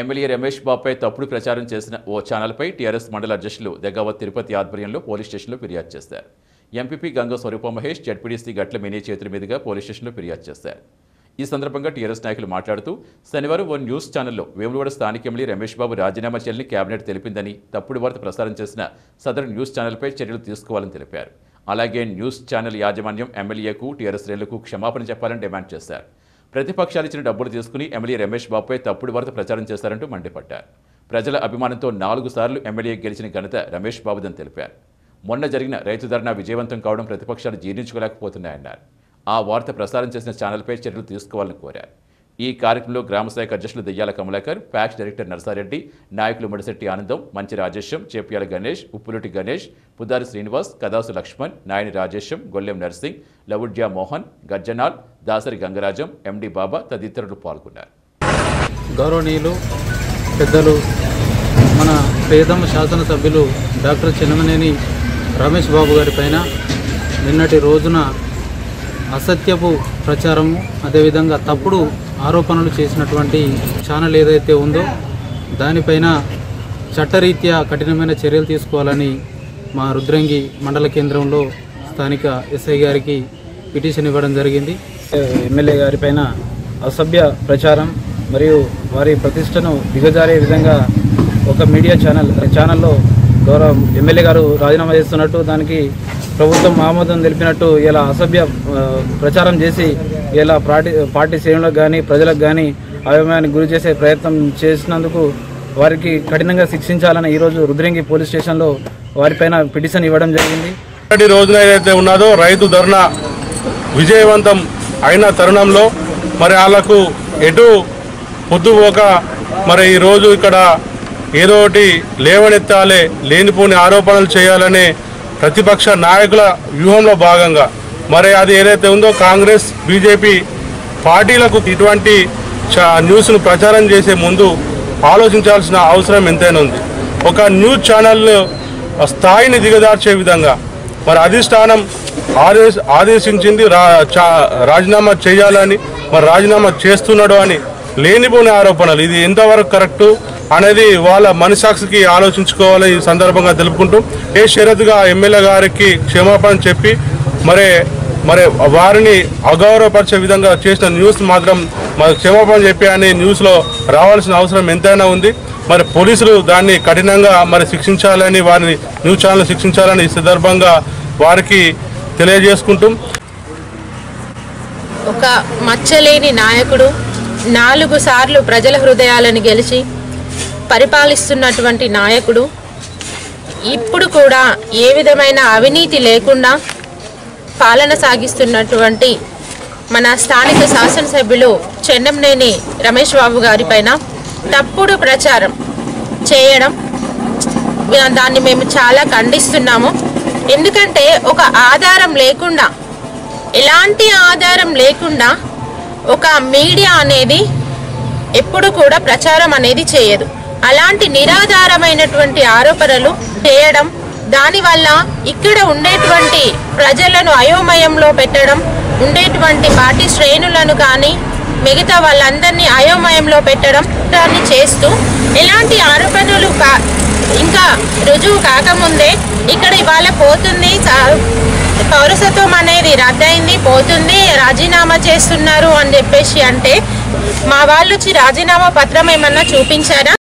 MLA Ramesh బాబుపై తప్పుడు ప్రచారం చేసిన ఓ ఛానల్పై టీఆర్ఎస్ మండల అధ్యక్షులు దెగ్గవ తిరుపతి ఆధ్వర్యంలో పోలీస్ స్టేషన్లో ఫిర్యాదు చేశారు. ఎంపీపీ గంగ స్వరూప మహేష్ జడ్పీడీసీ గట్ల మినీ చేతుల మీదుగా పోలీస్ స్టేషన్లో ఫిర్యాదు చేశారు. ఈ సందర్భంగా టీఆర్ఎస్ నాయకులు మాట్లాడుతూ శనివారం ఓ న్యూస్ ఛానల్లో వేములవాడ స్థానిక ఎమ్మెల్యే రమేష్ బాబు రాజీనామా చేయాలని కేబినెట్ తెలిపిందని తప్పుడు వార్త ప్రసారం చేసిన సదరు న్యూస్ ఛానల్పై చర్యలు తీసుకోవాలని తెలిపారు. అలాగే న్యూస్ ఛానల్ యాజమాన్యం ఎమ్మెల్యేకు టీఆర్ఎస్ శ్రేణులకు క్షమాపణ చెప్పాలని డిమాండ్ చేశారు. ప్రతిపక్షాలు ఇచ్చిన డబ్బులు తీసుకుని ఎమ్మెల్యే రమేష్ బాబుపై తప్పుడు వార్త ప్రచారం చేశారంటూ మండిపడ్డారు. ప్రజల అభిమానంతో నాలుగు సార్లు ఎమ్మెల్యే గెలిచిన ఘనత రమేష్ బాబుదని తెలిపారు. మొన్న జరిగిన రైతు ధర్నా విజయవంతం కావడం ప్రతిపక్షాలు జీర్ణించుకోలేకపోతున్నాయన్నారు. ఆ వార్త ప్రసారం చేసిన ఛానల్పై చర్యలు తీసుకోవాలని కోరారు. ఈ కార్యక్రమంలో గ్రామశాఖ అధ్యక్షులు దెయ్యాల కమలాకర్ ప్యాక్స్ డైరెక్టర్ నరసారెడ్డి నాయకులు ముడిశెట్టి ఆనందం మంచి రాజేశం చేప్యాల గణేష్ ఉప్పులుటి గణేష్ పుదారి శ్రీనివాస్ కదాసు లక్ష్మణ్ నాయని రాజేశం గొల్లెం నర్సింగ్ లవుడ్యా మోహన్ గజ్జనాల్ దాసరి గంగరాజం ఎండి బాబా తదితరులు పాల్గొన్నారు. గౌరవనీయులు పెద్దలు మన పేదమ్మ శాసనసభ్యులు డాక్టర్ చిన్నమనేని రమేష్ బాబు గారి పైన నిన్నటి రోజున అసత్యపు ప్రచారము అదేవిధంగా తప్పుడు ఆరోపణలు చేసినటువంటి ఛానల్ ఏదైతే ఉందో దానిపైన చట్టరీత్యా కఠినమైన చర్యలు తీసుకోవాలని మా రుద్రంగి మండల కేంద్రంలో స్థానిక ఎస్ఐ గారికి పిటిషన్ ఇవ్వడం జరిగింది. ఎమ్మెల్యే గారిపైన అసభ్య ప్రచారం మరియు వారి ప్రతిష్టను దిగజారే విధంగా ఒక మీడియా ఛానల్ ఛానల్లో గౌరవ ఎమ్మెల్యే గారు రాజీనామా చేస్తున్నట్టు దానికి ప్రభుత్వం ఆమోదం తెలిపినట్టు ఇలా అసభ్య ప్రచారం చేసి ఇలా పార్టీ పార్టీ శ్రేణులకు కానీ ప్రజలకు కానీ అభిమానానికి గురి చేసే ప్రయత్నం చేసినందుకు వారికి కఠినంగా శిక్షించాలని ఈరోజు రుద్రంగి పోలీస్ స్టేషన్లో వారిపైన పిటిషన్ ఇవ్వడం జరిగింది. రోజున ఏదైతే ఉన్నదో రైతు ధర్నా విజయవంతం అయిన తరుణంలో మరి వాళ్ళకు ఎటు పొద్దుపోక మరి ఈరోజు ఇక్కడ ఏదో ఒకటి లేవనెత్తాలే లేనిపోని ఆరోపణలు చేయాలనే ప్రతిపక్ష నాయకుల వ్యూహంలో భాగంగా మరి అది ఏదైతే ఉందో కాంగ్రెస్ బీజేపీ పార్టీలకు ఇటువంటి చ- న్యూస్ను ప్రచారం చేసే ముందు ఆలోచించాల్సిన అవసరం ఎంతైనా ఉంది. ఒక న్యూస్ ఛానల్ స్థాయిని దిగదార్చే విధంగా మరి అధిష్టానం ఆదేశ ఆదేశించింది రా చా- రాజీనామా చేయాలని మరి రాజీనామా చేస్తున్నాడు అని లేనిపోని ఆరోపణలు. ఇది ఎంతవరకు కరెక్టు అనేది వాళ్ళ మనసాక్షికి ఆలోచించుకోవాలి ఈ సందర్భంగా తెలుపుకుంటూ. ఏ షరతుగా ఎమ్మెల్యే గారికి క్షమాపణ చెప్పి మరి మరి వారిని అగౌరవపరిచే విధంగా చేసిన న్యూస్ మాత్రం మరి క్షమాపణ చెప్పి అనే న్యూస్లో రావాల్సిన అవసరం ఎంతైనా ఉంది. మరి పోలీసులు దాన్ని కఠినంగా మరి శిక్షించాలని వారిని న్యూస్ ఛానల్ శిక్షించాలని ఈ సందర్భంగా వారికి తెలియజేసుకుంటూ ఒక మచ్చలేని నాయకుడు నాలుగు సార్లు ప్రజల హృదయాలను గెలిచి పరిపాలిస్తున్నటువంటి నాయకుడు ఇప్పుడు కూడా ఏ విధమైన అవినీతి లేకుండా పాలన సాగిస్తున్నటువంటి మన స్థానిక శాసనసభ్యులు చెన్నంనేని రమేష్ బాబు గారి పైన తప్పుడు ప్రచారం చేయడం దాన్ని మేము చాలా ఖండిస్తున్నాము. ఎందుకంటే ఒక ఆధారం లేకుండా ఎలాంటి ఆధారం లేకుండా ఒక మీడియా అనేది ఎప్పుడు కూడా ప్రచారం అనేది చేయదు. అలాంటి నిరాధారమైనటువంటి ఆరోపణలు చేయడం దానివల్ల ఇక్కడ ఉండేటువంటి ప్రజలను అయోమయంలో పెట్టడం ఉండేటువంటి పార్టీ శ్రేణులను కానీ మిగతా వాళ్ళందరినీ అయోమయంలో పెట్టడం దాన్ని చేస్తూ ఎలాంటి ఆరోపణలు కా ఇంకా రుజువు కాకముందే ఇక్కడ ఇవాళ పోతుంది. పౌరసత్వం అనేది రద్దయింది పోతుంది రాజీనామా చేస్తున్నారు అని చెప్పేసి అంటే మా వాళ్ళు వచ్చి రాజీనామా పత్రం ఏమన్నా చూపించారా?